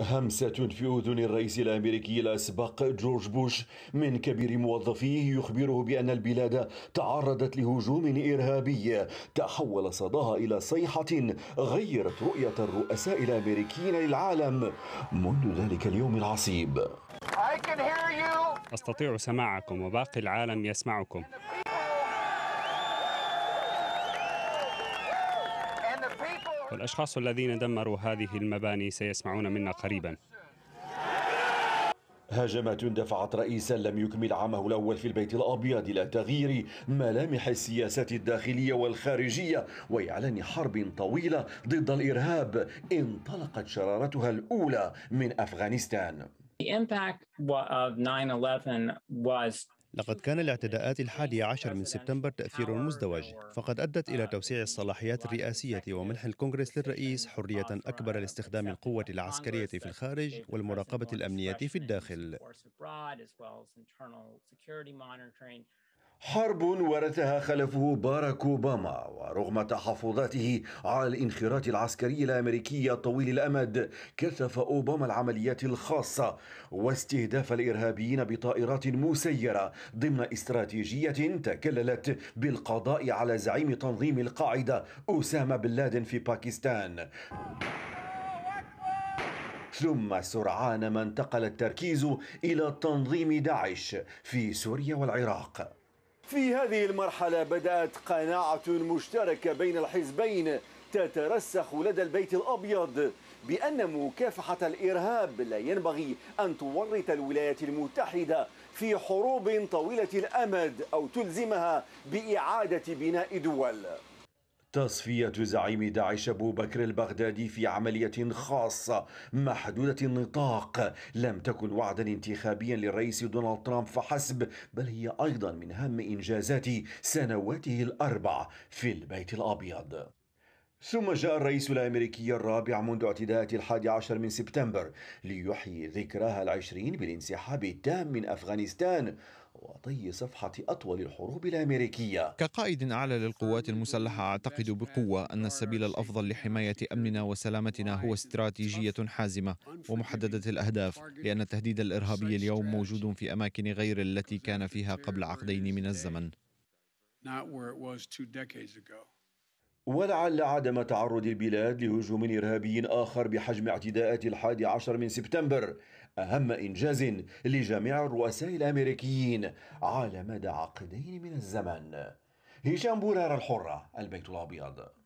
همسة في أذن الرئيس الأمريكي الأسبق جورج بوش من كبير موظفيه يخبره بأن البلاد تعرضت لهجوم إرهابي تحول صداها إلى صيحة غيرت رؤية الرؤساء الأمريكيين للعالم منذ ذلك اليوم العصيب. أستطيع سماعكم وباقي العالم يسمعكم. والأشخاص الذين دمروا هذه المباني سيسمعون منا قريبا. هجمات دفعت رئيسا لم يكمل عامه الأول في البيت الأبيض إلى تغيير ملامح السياسة الداخلية والخارجية وإعلان حرب طويلة ضد الإرهاب انطلقت شرارتها الأولى من أفغانستان. The impact of 9/11 was لقد كان الاعتداءات الحادية عشر من سبتمبر تأثير مزدوج فقد أدت إلى توسيع الصلاحيات الرئاسية ومنح الكونغرس للرئيس حرية أكبر لاستخدام القوة العسكرية في الخارج والمراقبة الأمنية في الداخل. حرب ورثها خلفه باراك أوباما ورغم تحفظاته على الانخراط العسكري الأمريكي طويل الأمد كثف أوباما العمليات الخاصة واستهداف الإرهابيين بطائرات مسيرة ضمن استراتيجية تكللت بالقضاء على زعيم تنظيم القاعدة أسامة بن لادن في باكستان. ثم سرعان ما انتقل التركيز إلى تنظيم داعش في سوريا والعراق. في هذه المرحلة بدأت قناعة مشتركة بين الحزبين تترسخ لدى البيت الأبيض بأن مكافحة الإرهاب لا ينبغي أن تورط الولايات المتحدة في حروب طويلة الأمد أو تلزمها بإعادة بناء دول. تصفية زعيم داعش أبو بكر البغدادي في عملية خاصة محدودة النطاق. لم تكن وعدا انتخابيا للرئيس دونالد ترامب فحسب بل هي أيضا من هام إنجازات سنواته الأربع في البيت الأبيض. ثم جاء الرئيس الأمريكي الرابع منذ اعتداءات الحادي عشر من سبتمبر ليحيي ذكراها العشرين بالانسحاب التام من أفغانستان. وطي صفحة أطول الحروب الأمريكية. كقائد أعلى للقوات المسلحة أعتقد بقوة أن السبيل الأفضل لحماية أمننا وسلامتنا هو استراتيجية حازمة ومحددة الأهداف لأن التهديد الإرهابي اليوم موجود في أماكن غير التي كان فيها قبل عقدين من الزمن. ولعل عدم تعرض البلاد لهجوم إرهابي آخر بحجم اعتداءات الحادي عشر من سبتمبر. أهم إنجاز لجميع الرؤساء الأمريكيين على مدى عقدين من الزمن. هشام بورار الحرة البيت الأبيض.